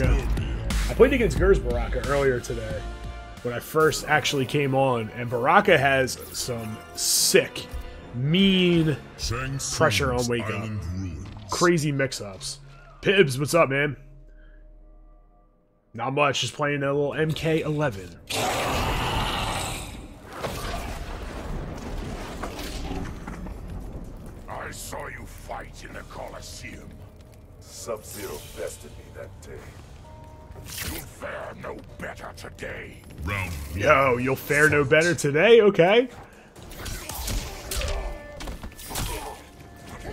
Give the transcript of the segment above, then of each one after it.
Baraka. I played against Gers Baraka earlier today when I first actually came on, and Baraka has some sick, mean pressure on wake up. Crazy mix ups. Pibs, what's up, man? Not much, just playing a little MK11. I saw you fight in the Colosseum. Sub-Zero bested fare no better today. Round Yo, you'll fare no better today? Okay.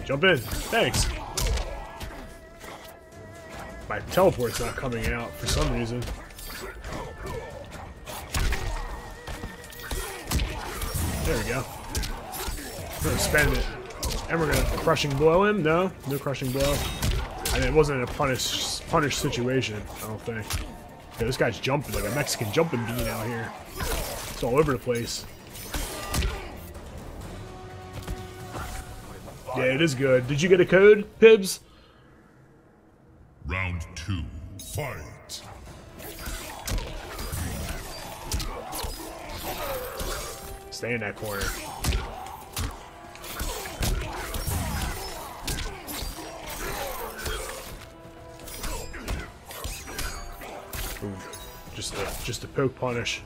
Jump in. Thanks. My teleport's not coming out for some reason. There we go. We're gonna spend it. And we're gonna crushing blow him? No? No crushing blow. And it wasn't a punish punish situation, I don't think. Yeah, this guy's jumping like a Mexican jumping bean out here. It's all over the place. Yeah, it is good. Did you get a code, Pibs? Round two. Fight. Stay in that corner. Just a poke punish.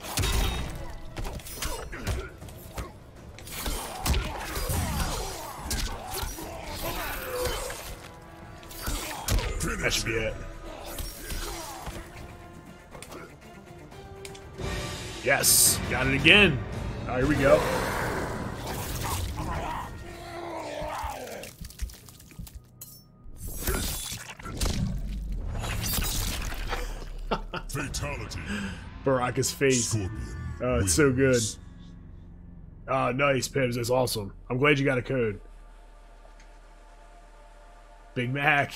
That should be it. Yes, got it again. Oh, here we go. Baraka's face. Oh, it's so good. wins. Oh, nice, Pibbs. That's awesome. I'm glad you got a code. Big Mac.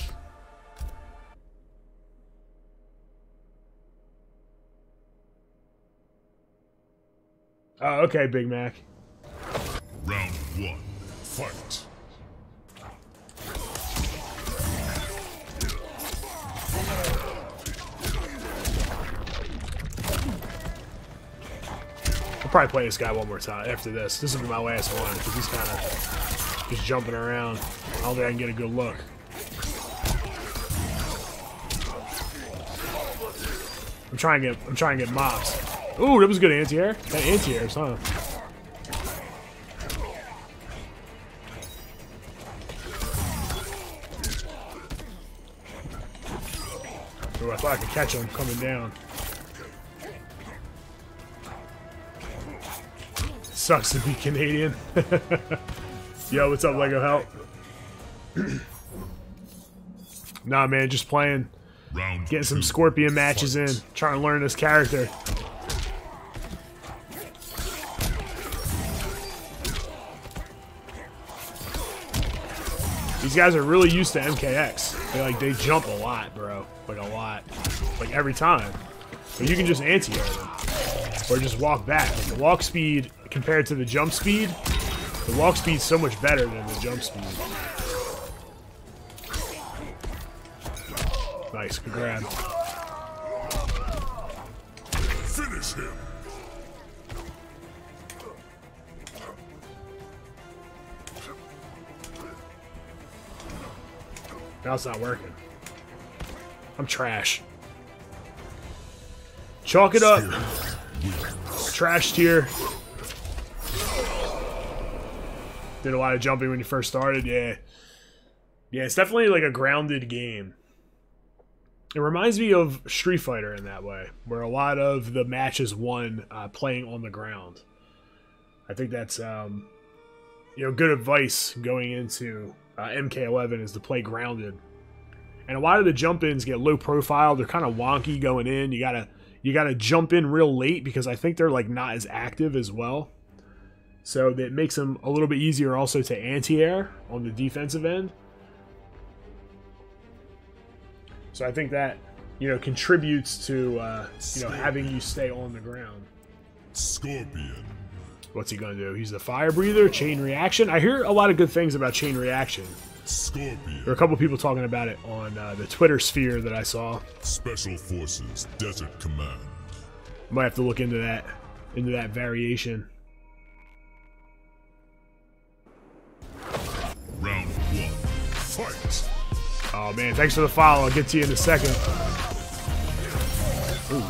Oh, okay, Big Mac. Round one. Fight. I'll probably play this guy one more time after this. This will be my last one because he's kind of just jumping around. I don't think I can get a good look. I'm trying to get I'm trying to get mops. Ooh, that was good anti-air. That anti-airs, huh? Ooh, I thought I could catch him coming down. Sucks to be Canadian. Yo, what's up, Lego Help? nah, man, just playing. Round Getting some. Scorpion matches in. Trying to learn this character. These guys are really used to MKX. They like they jump a lot, bro. Like a lot. Like every time. But you can just anti-air them. Or just walk back. Like the walk speed compared to the jump speed, the walk speed's so much better than the jump speed. Nice, good grab. Finish him. Now it's not working. I'm trash. Chalk it up. Trashed here. Did a lot of jumping when you first started, yeah. Yeah, it's definitely like a grounded game. It reminds me of Street Fighter in that way, where a lot of the matches won uh, playing on the ground. I think that's um, you know good advice going into uh, MK11 is to play grounded. And a lot of the jump ins get low profile. They're kind of wonky going in. You gotta you gotta jump in real late because I think they're like not as active as well. So that makes them a little bit easier also to anti-air on the defensive end. So I think that you know contributes to uh, you know having you stay on the ground. Scorpion. What's he gonna do? He's the fire breather, chain reaction. I hear a lot of good things about chain reaction. Scorpion. There are a couple people talking about it on uh, the Twitter sphere that I saw. Special Forces Desert Command. Might have to look into that, into that variation. Round one. Fight. Oh man, thanks for the follow. I'll get to you in a second. Ooh.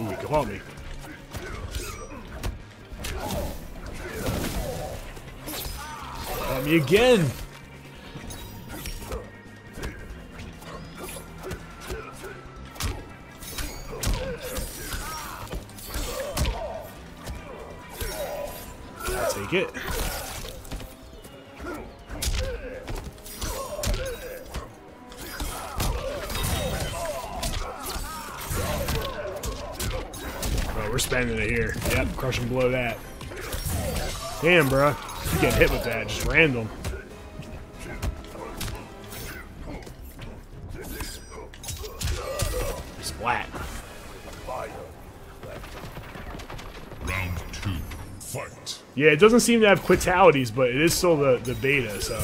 Ooh, he caught me. Me again. I'll take it. Oh, we're spending it here. Yep, crush and blow that. Damn, bro. Get hit with that, just random. Splat. Round two. Fight. Yeah, it doesn't seem to have quitalities, but it is still the, the beta, so.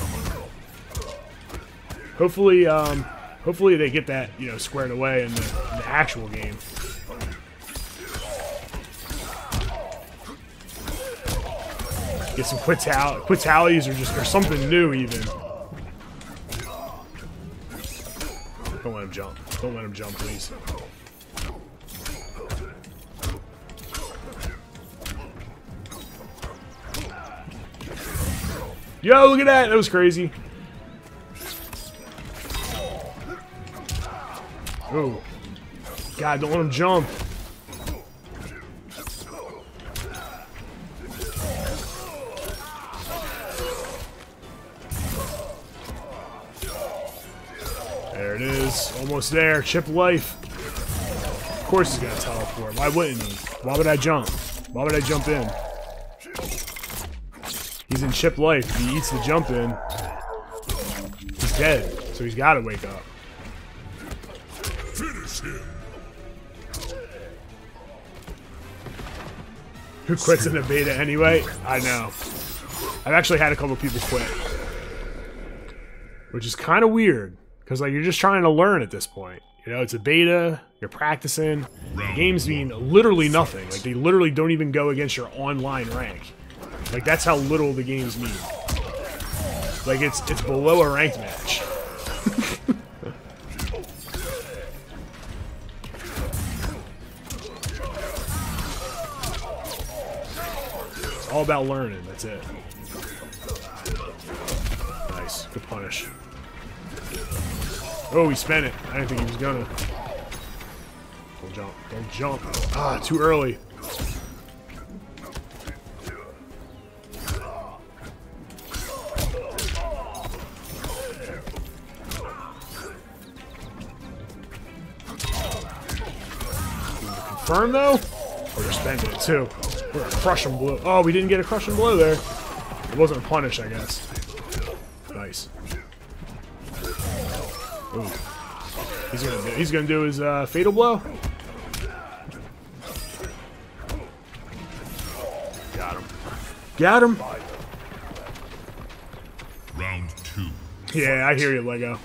Hopefully, um, hopefully they get that, you know, squared away in the, in the actual game. Get some quital quitalities or just or something new even. Don't let him jump. Don't let him jump, please. Yo, look at that. That was crazy. Oh. God, don't let him jump. Almost there. Chip life. Of course he's gonna teleport. Why wouldn't he? Why would I jump? Why would I jump in? He's in chip life. If he eats the jump in, he's dead. So he's gotta wake up. Finish him. Who quits in the beta anyway? I know. I've actually had a couple people quit. Which is kind of weird. Because, like, you're just trying to learn at this point. You know, it's a beta, you're practicing. The games mean literally nothing. Like, they literally don't even go against your online rank. Like, that's how little the games mean. Like, it's, it's below a ranked match. It's all about learning. That's it. Nice. Good punish. Oh, he spent it. I didn't think he was gonna. Don't jump. Don't jump. Ah, too early. Confirm though? Oh, they're spending it too. We're a crush and blow. Oh, we didn't get a crushing blow there. It wasn't a punish, I guess. He's gonna do, he's gonna do his uh, fatal blow. Got him. Got him. Round two. Yeah, I hear you, Lego.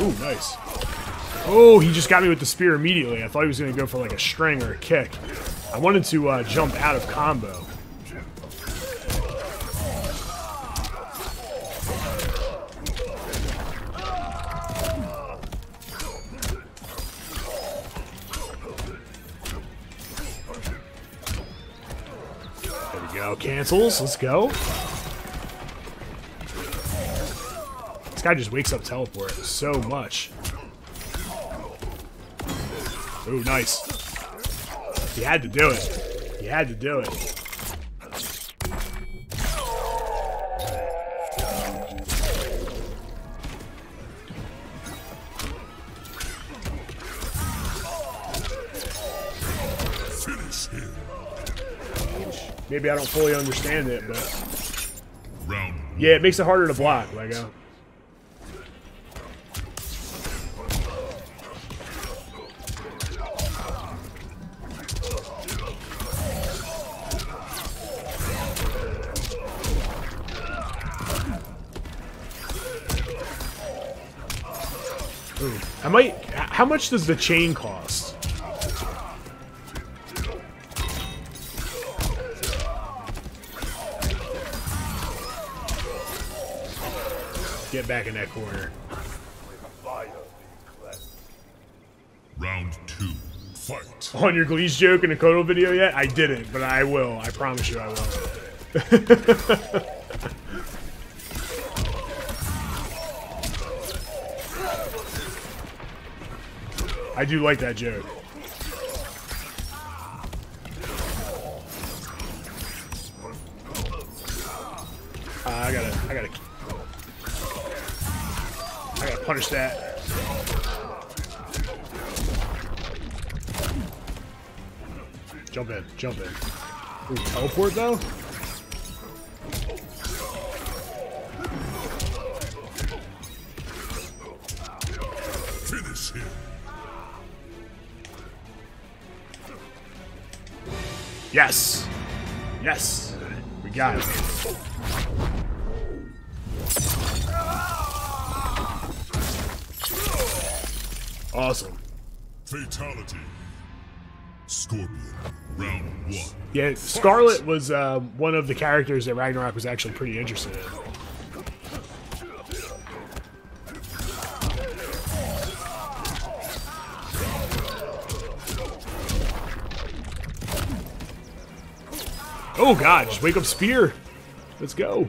Ooh, nice. Oh, he just got me with the spear immediately. I thought he was going to go for like a string or a kick. I wanted to uh, jump out of combo. There we go. Cancels. Let's go. This guy just wakes up teleport so much. Ooh, nice. He had to do it. He had to do it. Maybe I don't fully understand it, but yeah, it makes it harder to block, Lego. I might. How much does the chain cost? Get back in that corner. Fire be cleansed. Round two. Fight. On your Glee's joke in the Kodo video yet? I didn't, but I will. I promise you I will. I do like that joke. Uh, I gotta, I gotta, I gotta punish that. Jump in, jump in. Ooh, teleport though? Yes! Yes! We got it. Awesome. Fatality. Scorpion. Round one. Yeah, Skarlet was uh, one of the characters that Ragnarok was actually pretty interested in. Oh god, just wake up Spear. Let's go.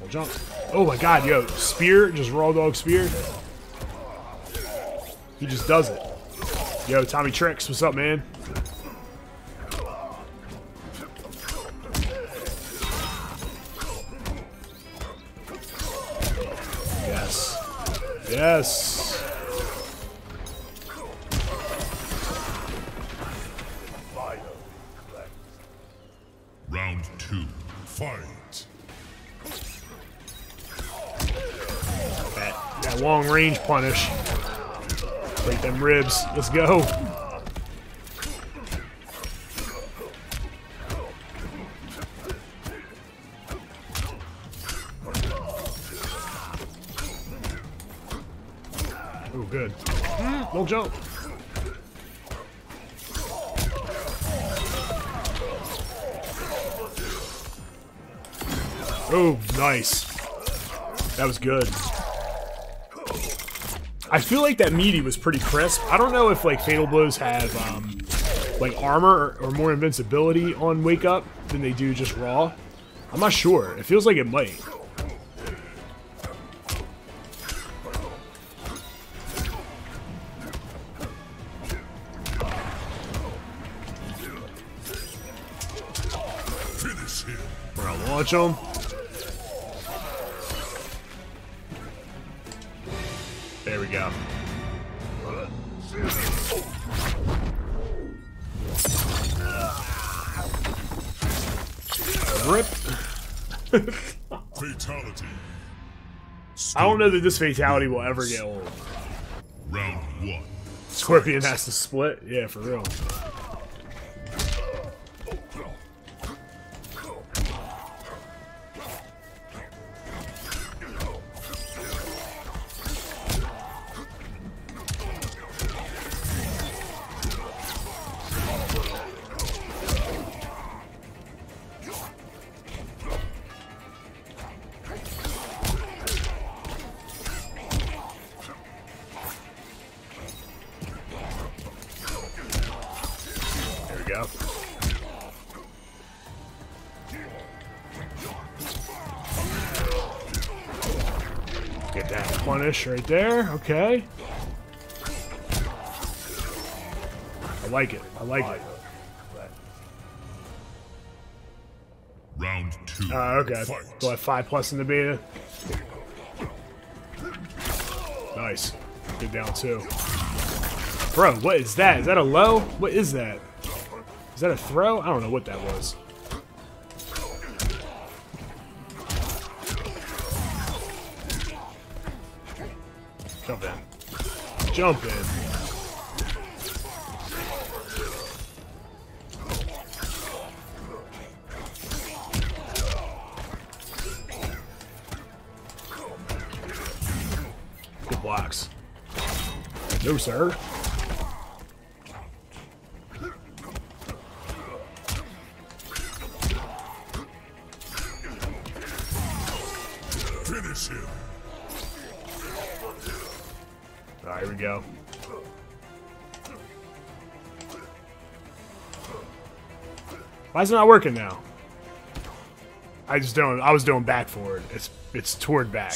Well, jump. Oh my god, yo, Spear, just raw dog Spear. He just does it. Yo, Tommy Tricks, what's up, man? Yes. Yes. Range punish. Break them ribs. Let's go. Oh, good. Don't jump. Oh, nice. That was good. I feel like that meaty was pretty crisp. I don't know if like Fatal Blows have um, like armor or, or more invincibility on Wake Up than they do just Raw. I'm not sure. It feels like it might. Him. Gonna launch them. There we go. Rip. Fatality. I don't know that this fatality will ever get old. Round one. Scorpion has to split? Yeah, for real. Get that punish right there. Okay. I like it. I like it. Round two. Uh, okay. Fight. So I have five plus in the beta. Nice. Good down two. Bro, what is that? Is that a low? What is that? Is that a throw? I don't know what that was. jumping. Good blocks. No, sir. Finish him. Go. Why is it not working now? I just don't. I was doing back forward. It's it's toward back.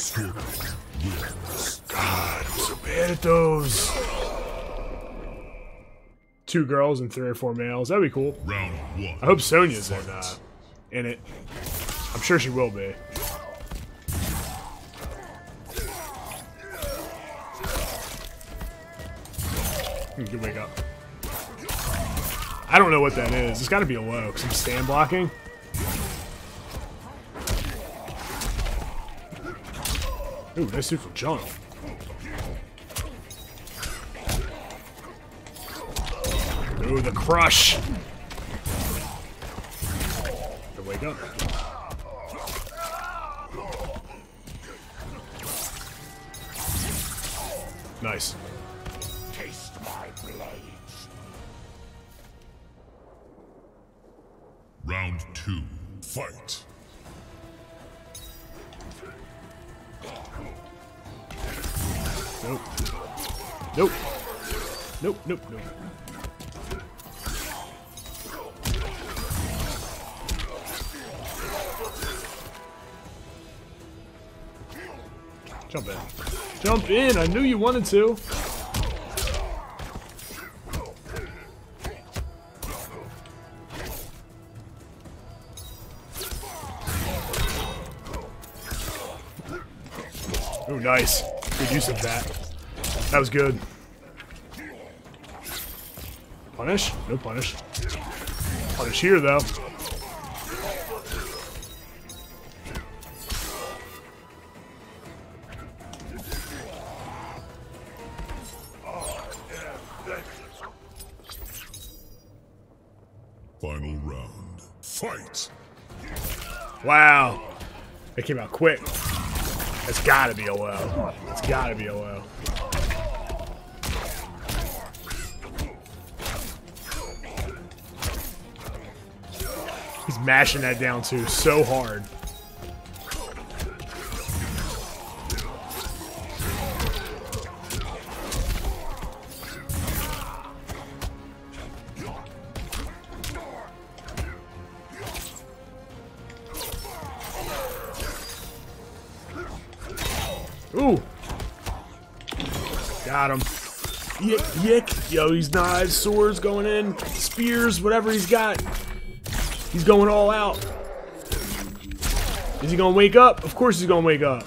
God, I'm so bad at those. Two girls and three or four males. That'd be cool. Round one. I hope Sonya's in uh, in it. I'm sure she will be. You can wake up. I don't know what that is. It's got to be a low because I'm stand blocking. Ooh, nice super jump. Ooh, the crush. To wake up. Nice. Nope, nope. Jump in. Jump in! I knew you wanted to. Ooh, nice. Good use of that. That was good. Punish? No punish. Punish here, though. Final round. Fight. Wow. That came out quick. It's gotta be a low. It's gotta be a low. Mashing that down too so hard. Ooh. Got him. Yick, yick. Yo, he's knives, swords going in, spears, whatever he's got. He's going all out. Is he gonna wake up? Of course he's gonna wake up.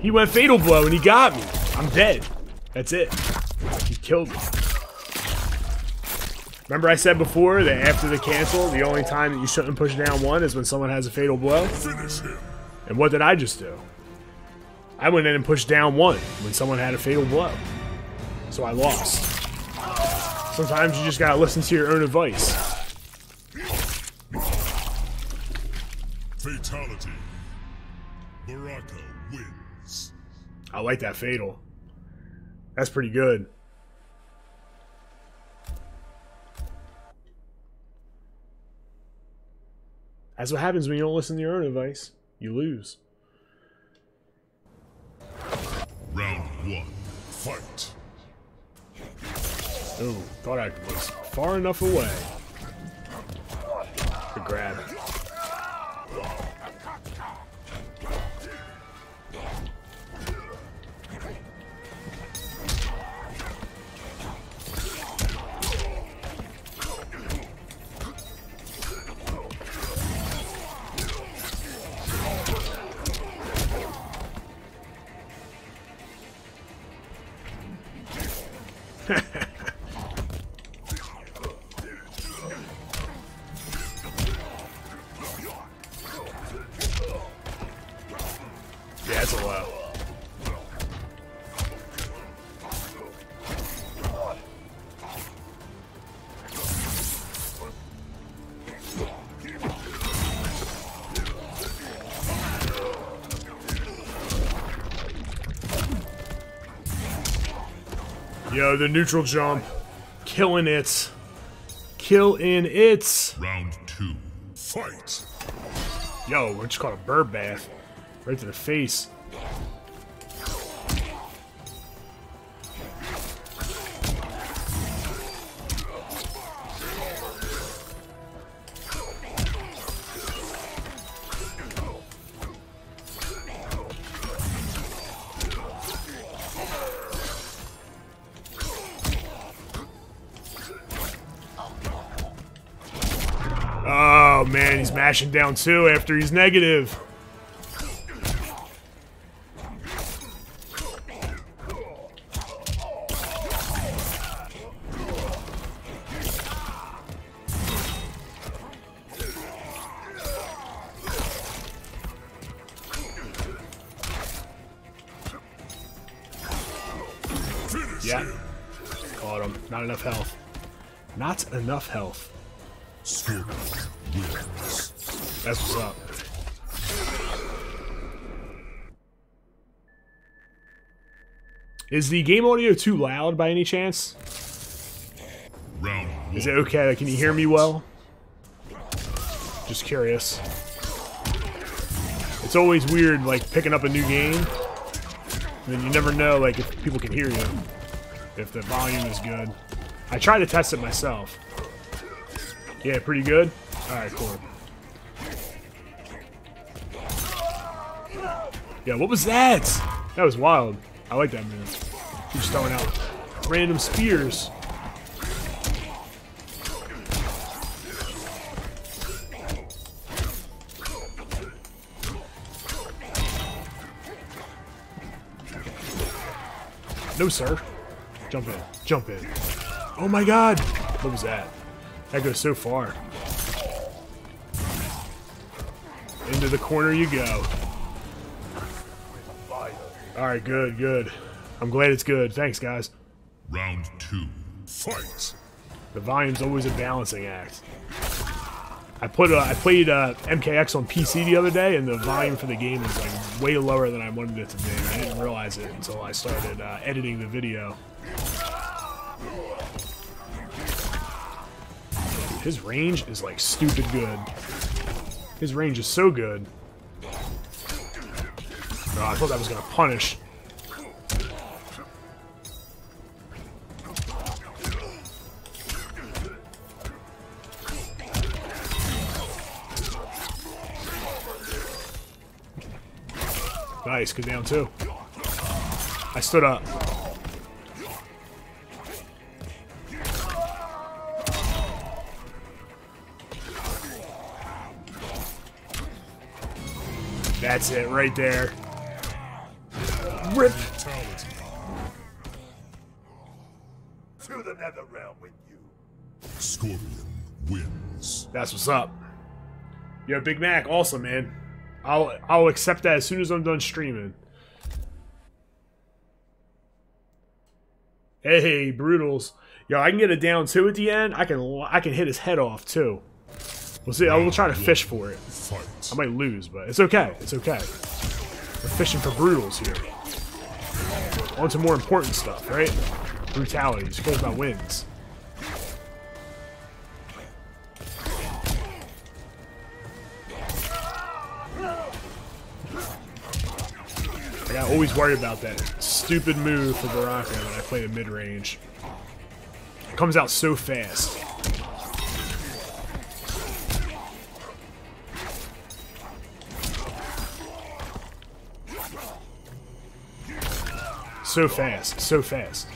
He went fatal blow and he got me. I'm dead. That's it. He killed me. Remember I said before that after the cancel, the only time that you shouldn't push down one is when someone has a fatal blow? And what did I just do? I went in and pushed down one when someone had a fatal blow. So I lost. Sometimes you just gotta listen to your own advice. Fatality. Baraka wins. I like that fatal. That's pretty good. That's what happens when you don't listen to your own advice. You lose. Round one. Fight. Oh, thought I was far enough away. Good grab. Yeah, a while. Yo, the neutral jump. Killing it. killing it. Round two. Fight. Yo, we just caught a bird bath. Right to the face. Man, he's mashing down two after he's negative. Yeah. Caught him. Not enough health. Not enough health. That's what's up. Is the game audio too loud by any chance? Is it okay? Can you hear me well? Just curious. It's always weird, like, picking up a new game. And then you never know, like, if people can hear you. If the volume is good. I tried to test it myself. Yeah, pretty good? Alright, cool. Yeah, what was that? That was wild. I like that move. He's throwing out random spears. No, sir. Jump in. Jump in. Oh my god! What was that? That goes so far. Into the corner you go. Alright, good, good. I'm glad it's good. Thanks, guys. Round two. Fight. The volume's always a balancing act. I put uh, I played uh, MKX on PC the other day, and the volume for the game is like way lower than I wanted it to be. I didn't realize it until I started uh, editing the video. His range is like stupid good. His range is so good. Oh, I thought that was gonna punish. Nice, good down too. I stood up. That's it, right there. Rip. To the nether realm with you. Scorpion wins. That's what's up. Yo, Big Mac, awesome, man. I'll I'll accept that as soon as I'm done streaming. Hey, Brutals. Yo, I can get a down two at the end. I can I can hit his head off too. We'll see. I will try to fish for it. I might lose, but it's okay. It's okay. We're fishing for brutals here. On to more important stuff, right? Brutality. Just cares about wins. I always worried about that stupid move for Baraka when I play the mid range. It comes out so fast. So fast, so fast.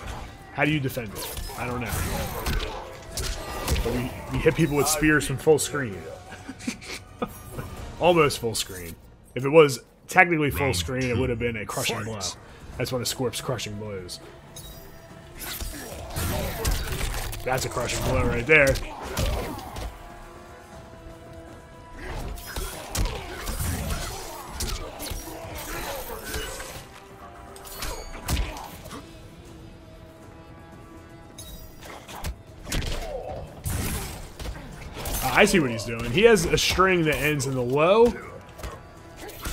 How do you defend it? I don't know. But we, we hit people with spears from full screen. Almost full screen. If it was technically full screen, it would have been a crushing blow. That's one of Scorp's crushing blows. That's a crushing blow right there. See what he's doing. He has a string that ends in the low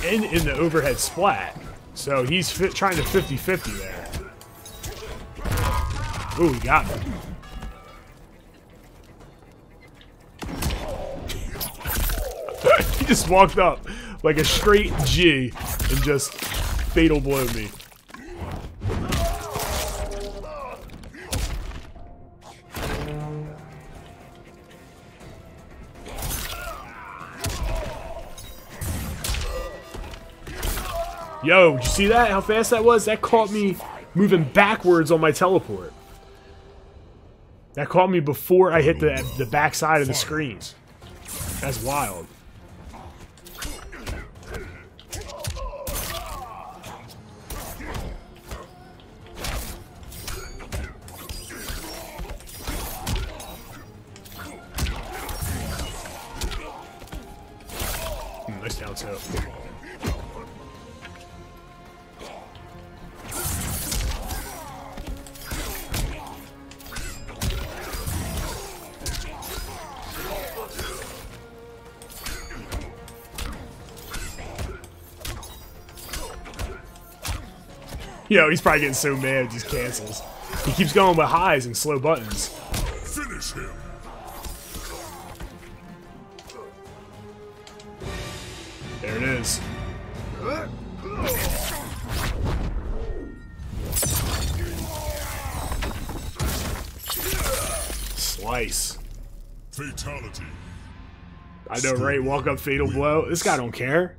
and in the overhead splat. So he's trying to 50-50 there. Ooh, he got me. he just walked up like a straight G and just fatal blow me. Yo, did you see that? How fast that was? That caught me moving backwards on my teleport. That caught me before I hit the the back side of the screen. That's wild. Yo, he's probably getting so mad, he just cancels. He keeps going with highs and slow buttons. Finish him. There it is. Slice. Fatality. I know, right? Walk up, fatal blow. This guy don't care.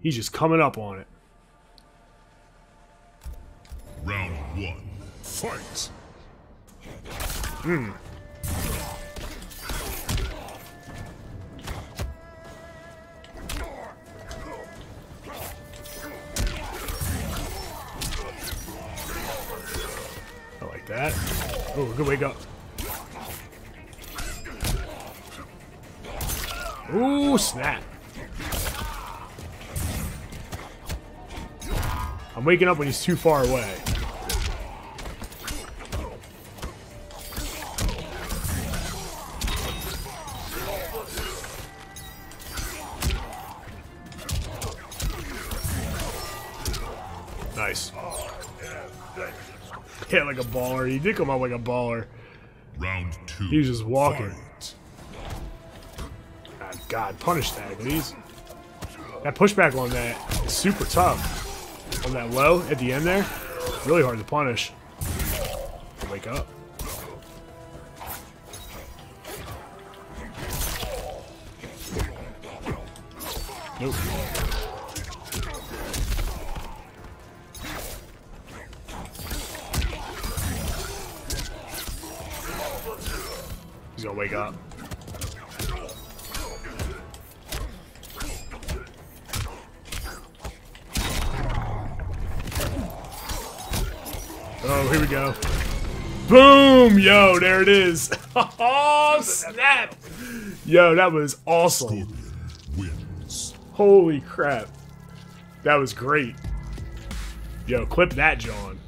He's just coming up on it. Fight. Hmm. I like that. Oh, good wake up. Ooh, snap. I'm waking up when he's too far away. Like a baller. He did come out like a baller. Round two. He was just walking. Fight. God, God, punish that, please. That pushback on that is super tough. On that low at the end there, really hard to punish. Wake up. Nope. Wake up. Oh, here we go. Boom! Yo, there it is. Oh, snap! Yo, that was awesome. Holy crap. That was great. Yo, clip that, John.